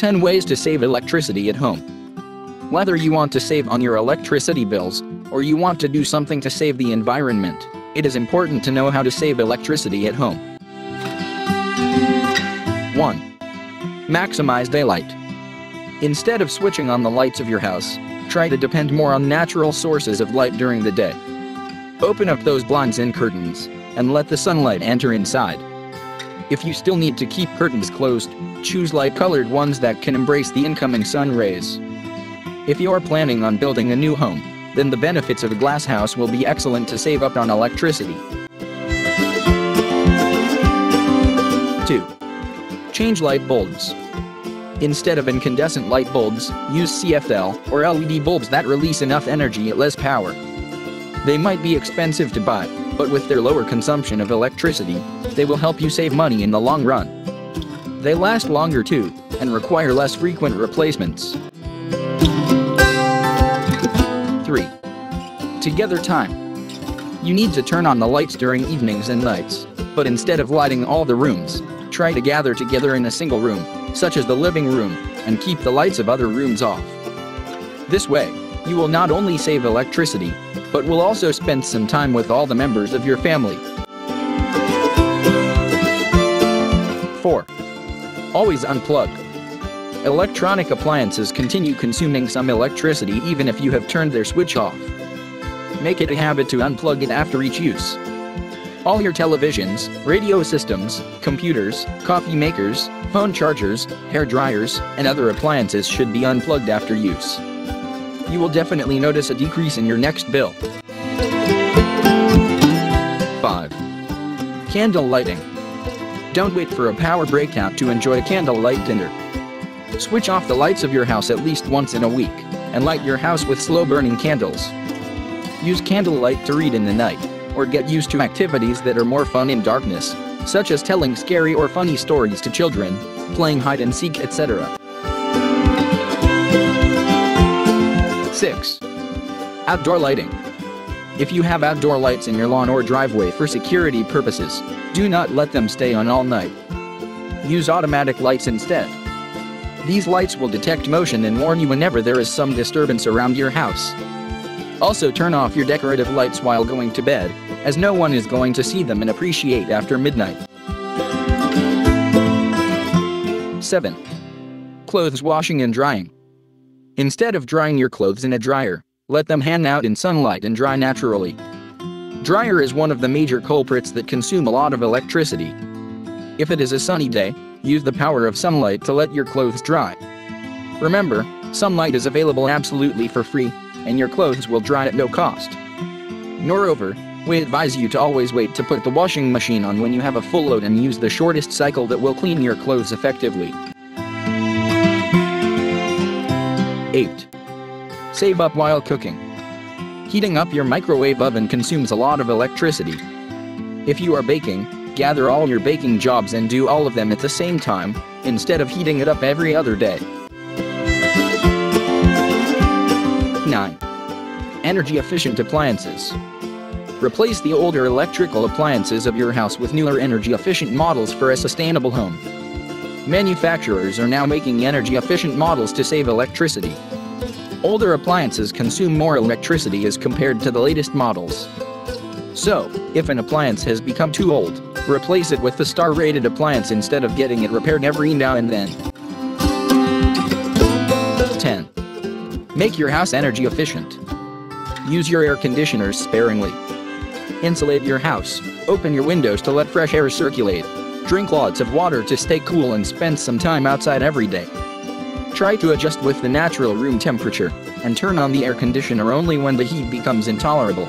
10 ways to save electricity at home. Whether you want to save on your electricity bills, or you want to do something to save the environment, it is important to know how to save electricity at home. 1. Maximize daylight. Instead of switching on the lights of your house, try to depend more on natural sources of light during the day. Open up those blinds and curtains, and let the sunlight enter inside. If you still need to keep curtains closed, choose light-colored ones that can embrace the incoming sun rays. If you're planning on building a new home, then the benefits of a glass house will be excellent to save up on electricity. 2. Change light bulbs. Instead of incandescent light bulbs, use CFL or LED bulbs that release enough energy at less power. They might be expensive to buy, but with their lower consumption of electricity, they will help you save money in the long run. They last longer too, and require less frequent replacements. 3. Together time. You need to turn on the lights during evenings and nights, but instead of lighting all the rooms, try to gather together in a single room, such as the living room, and keep the lights of other rooms off. This way, you will not only save electricity, but will also spend some time with all the members of your family. 4. Always unplug. Electronic appliances continue consuming some electricity even if you have turned their switch off. Make it a habit to unplug it after each use. All your televisions, radio systems, computers, coffee makers, phone chargers, hair dryers, and other appliances should be unplugged after use. You will definitely notice a decrease in your next bill. 5. Candle lighting. Don't wait for a power breakout to enjoy a candlelight dinner. Switch off the lights of your house at least once in a week, and light your house with slow-burning candles. Use candlelight to read in the night, or get used to activities that are more fun in darkness, such as telling scary or funny stories to children, playing hide and seek, etc. 6. Outdoor lighting. If you have outdoor lights in your lawn or driveway for security purposes, do not let them stay on all night. Use automatic lights instead. These lights will detect motion and warn you whenever there is some disturbance around your house. Also turn off your decorative lights while going to bed, as no one is going to see them and appreciate after midnight. 7. Clothes washing and drying. Instead of drying your clothes in a dryer, let them hang out in sunlight and dry naturally. Dryer is one of the major culprits that consume a lot of electricity. If it is a sunny day, use the power of sunlight to let your clothes dry. Remember, sunlight is available absolutely for free, and your clothes will dry at no cost. Moreover, we advise you to always wait to put the washing machine on when you have a full load and use the shortest cycle that will clean your clothes effectively. 8. Save up while cooking. Heating up your microwave oven consumes a lot of electricity. If you are baking, gather all your baking jobs and do all of them at the same time, instead of heating it up every other day. 9. Energy efficient appliances. Replace the older electrical appliances of your house with newer energy efficient models for a sustainable home. Manufacturers are now making energy efficient models to save electricity. Older appliances consume more electricity as compared to the latest models. So, if an appliance has become too old, replace it with the star-rated appliance instead of getting it repaired every now and then. 10. Make your house energy efficient. Use your air conditioners sparingly. Insulate your house. Open your windows to let fresh air circulate. Drink lots of water to stay cool and spend some time outside every day. Try to adjust with the natural room temperature, and turn on the air conditioner only when the heat becomes intolerable.